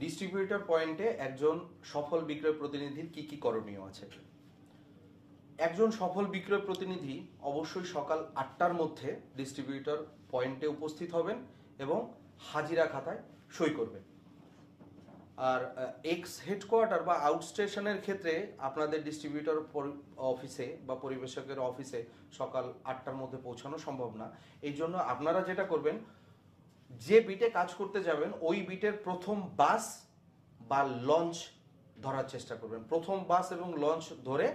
Distributor পয়েন্টে একজন সফল বিক্রয় প্রতিনিধির কি কি করণীয় আছে? একজন সফল বিক্রয় প্রতিনিধি অবশ্যই সকাল আটটার মধ্যে ডিস্ট্রিবিউটর পয়েন্টে উপস্থিত হবেন এবং হাজিরা খাতায় সই করবেন। আর এক্স হেডকোয়ার্টার বা আউটস্টেশনের ক্ষেত্রে আপনাদের ডিস্ট্রিবিউটর অফিসে বা পরিবেশকের অফিসে সকাল আটটার মধ্যে পৌঁছানো সম্ভব না। এই জন্য আপনারা যেটা করবেন যে বিটে কাজ করতে যাবেন, ওই বিটের প্রথম বাস বা লঞ্চ ধরার চেষ্টা করবেন। প্রথম বাস এবং লঞ্চ ধরে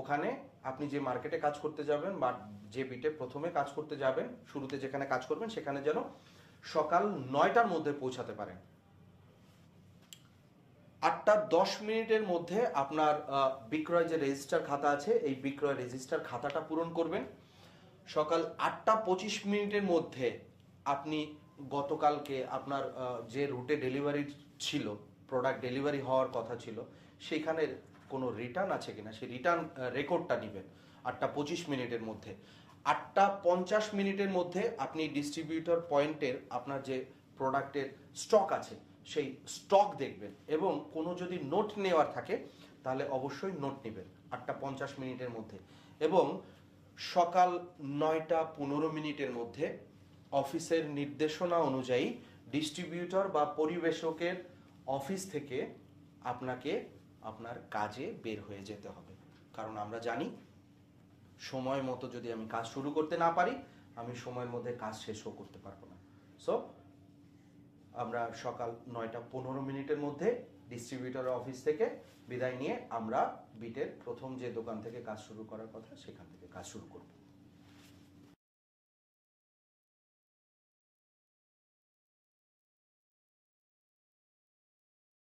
ওখানে আপনি যে মার্কেটে কাজ করতে যাবেন বা যে বিটে প্রথমে কাজ করতে যাবেন, শুরুতে যেখানে কাজ করবেন, সেখানে যেন সকাল নয়টার মধ্যে পৌঁছাতে পারেন। আটটা দশ মিনিটের মধ্যে আপনার বিক্রয় যে রেজিস্টার খাতা আছে, এই বিক্রয় রেজিস্টার খাতাটা পূরণ করবেন। সকাল আটটা পঁচিশ মিনিটের মধ্যে আপনি গতকালকে আপনার যে রুটে ডেলিভারি ছিল প্রোডাক্ট ডেলিভারি হওয়ার কথা ছিল সেখানে কোনো রিটার্ন আছে কিনা? সেই রিটার্ন রেকর্ডটা নেবেন আটটা পঁচিশ মিনিটের মধ্যে। আটটা পঞ্চাশ মিনিটের মধ্যে আপনি ডিস্ট্রিবিউটর পয়েন্টের আপনার যে প্রোডাক্টের স্টক আছে, সেই স্টক দেখবেন এবং কোনো যদি নোট নেওয়ার থাকে, তাহলে অবশ্যই নোট নেবেন আটটা পঞ্চাশ মিনিটের মধ্যে। এবং সকাল নয়টা পনেরো মিনিটের মধ্যে অফিসের নির্দেশনা অনুযায়ী ডিস্ট্রিবিউটর বা পরিবেশকের অফিস থেকে আপনাকে আপনার কাজে বের হয়ে যেতে হবে। কারণ আমরা জানি, সময় মতো যদি আমি কাজ শুরু করতে না পারি, আমি সময়ের মধ্যে কাজ শেষও করতে পারব না। সো আমরা সকাল নয়টা পনেরো মিনিটের মধ্যে ডিস্ট্রিবিউটর অফিস থেকে বিদায় নিয়ে আমরা বিটের প্রথম যে দোকান থেকে কাজ শুরু করার কথা, সেখান থেকে কাজ শুরু করব।